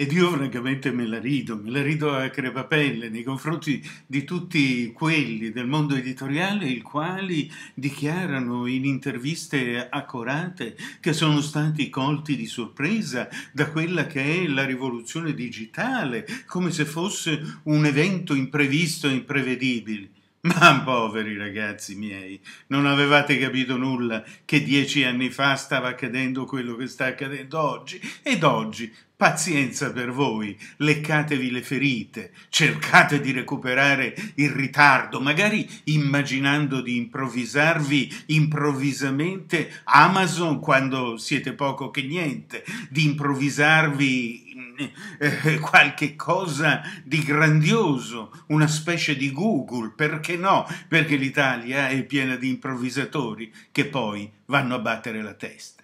Ed io francamente me la rido, me la rido a crepapelle nei confronti di tutti quelli del mondo editoriale i quali dichiarano in interviste accurate che sono stati colti di sorpresa da quella che è la rivoluzione digitale, come se fosse un evento imprevisto e imprevedibile. Ma poveri ragazzi miei, non avevate capito nulla che dieci anni fa stava accadendo quello che sta accadendo oggi? Ed oggi Pazienza per voi, leccatevi le ferite, cercate di recuperare il ritardo, magari immaginando di improvvisarvi improvvisamente Amazon quando siete poco che niente, di improvvisarvi eh, qualche cosa di grandioso, una specie di Google, perché no? Perché l'Italia è piena di improvvisatori che poi vanno a battere la testa.